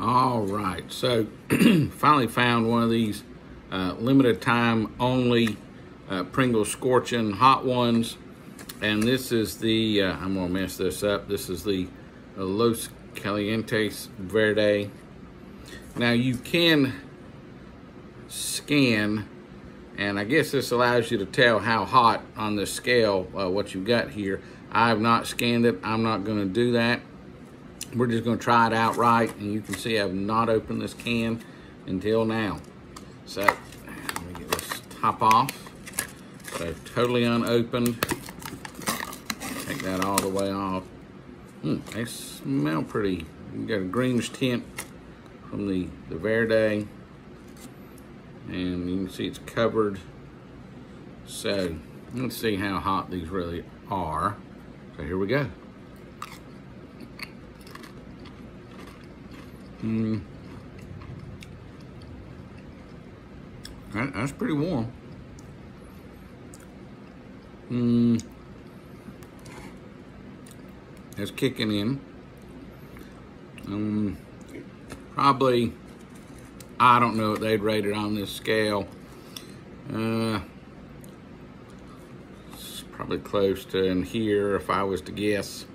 All right, so finally found one of these uh, limited time only uh, Pringles Scorching Hot Ones. And this is the, uh, I'm gonna mess this up, this is the Los Calientes Verde. Now you can scan, and I guess this allows you to tell how hot on the scale uh, what you've got here. I have not scanned it, I'm not gonna do that we're just gonna try it outright and you can see I've not opened this can until now. So let me get this top off. So totally unopened. Take that all the way off. Hmm, they smell pretty. You got a greenish tint from the, the Verde. And you can see it's covered. So let's see how hot these really are. So here we go. Mm. That, that's pretty warm. Mm. It's kicking in. Um, probably, I don't know what they'd rate it on this scale. Uh, it's probably close to in here if I was to guess.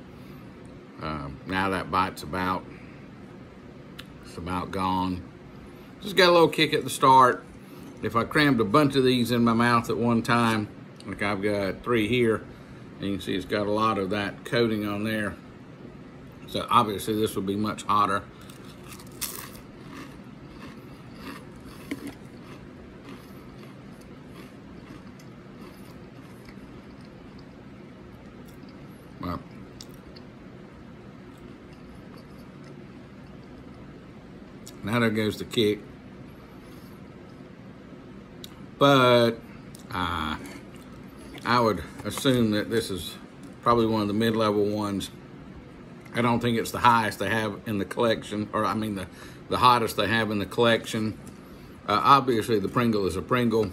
Uh, now that bite's about it's about gone. Just got a little kick at the start. If I crammed a bunch of these in my mouth at one time, like I've got three here, and you can see it's got a lot of that coating on there. So obviously this would be much hotter. Well, Now there goes the kick. But uh, I would assume that this is probably one of the mid-level ones. I don't think it's the highest they have in the collection, or I mean the, the hottest they have in the collection. Uh, obviously the Pringle is a Pringle.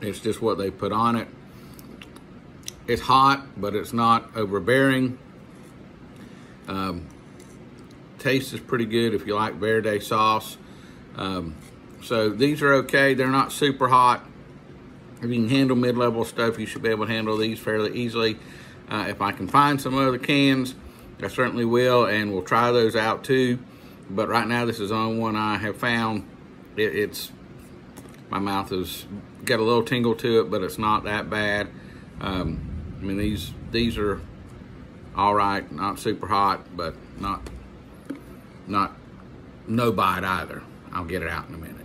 It's just what they put on it. It's hot, but it's not overbearing. Um, taste is pretty good if you like Verde sauce. Um, so these are okay. They're not super hot. If you can handle mid-level stuff, you should be able to handle these fairly easily. Uh, if I can find some other cans, I certainly will, and we'll try those out too. But right now, this is the only one I have found. It, it's my mouth has got a little tingle to it, but it's not that bad. Um, I mean, these these are all right, not super hot, but not not no bite either. I'll get it out in a minute.